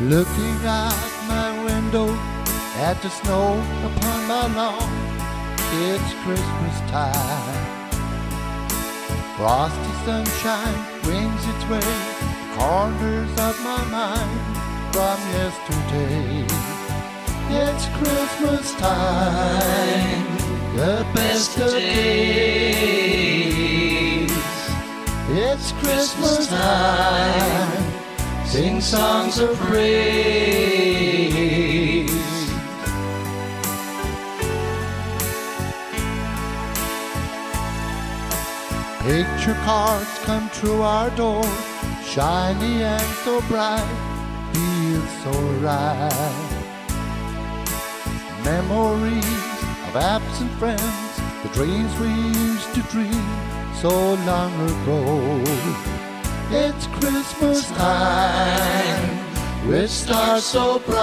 Looking out my window at the snow upon my lawn, it's Christmas time. Frosty sunshine wings its way the corners of my mind from yesterday. It's Christmas time, the best of days. It's Christmas time, sing songs of praise. Picture cards come through our door, shiny and so bright, feels so right. Memories of absent friends, the dreams we used to dream so long ago. It's Christmas time with stars so bright.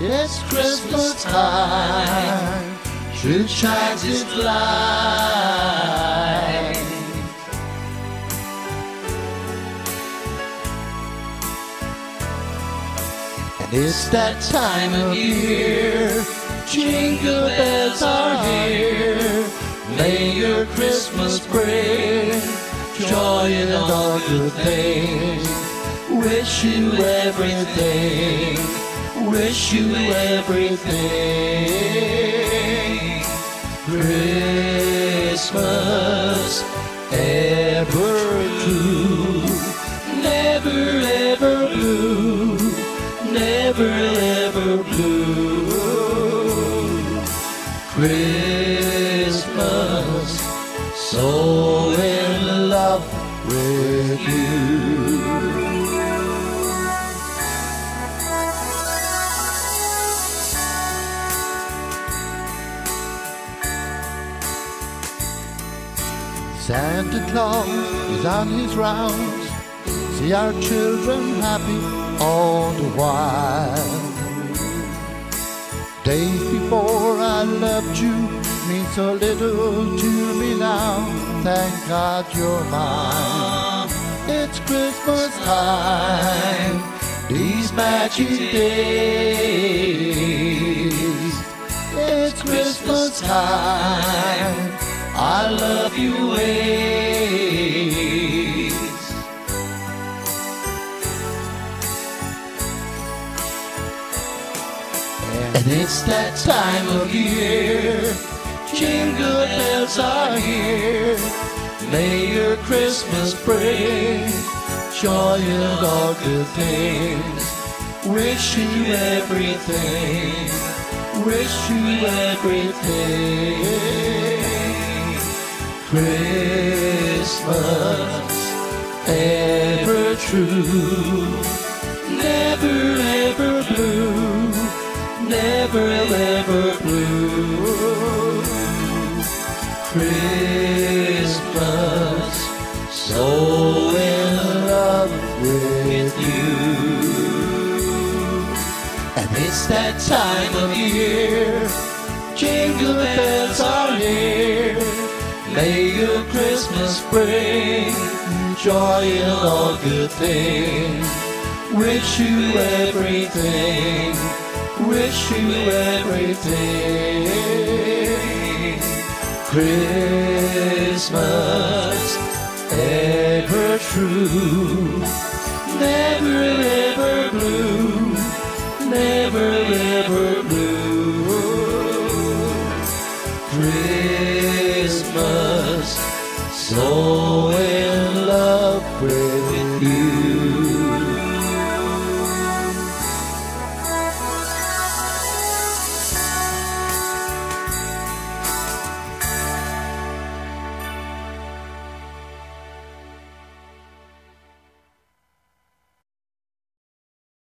It's Christmas time, truth shines its light. And it's that time of year, jingle bells are here. May your Christmas bring joy and all good things. Wish you everything, wish you everything. Christmas ever true, never ever blue, never ever blue. Christmas, so in love with you. Santa Claus is on his rounds. See our children happy all the while. So little to me now. Thank God you're mine. It's Christmas time, these magic days. It's Christmas time. I love you ways. And it's that time of year. Jingle bells are here. May your Christmas bring joy and all good things. Wish you everything. Wish you everything. Christmas ever true, never ever blue, never ever with you. And it's that time of year, jingle bells are near. May your Christmas bring joy and all good things. Wish you everything, wish you everything. Christmas ever true, never ever blue, never